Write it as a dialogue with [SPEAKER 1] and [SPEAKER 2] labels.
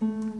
[SPEAKER 1] 嗯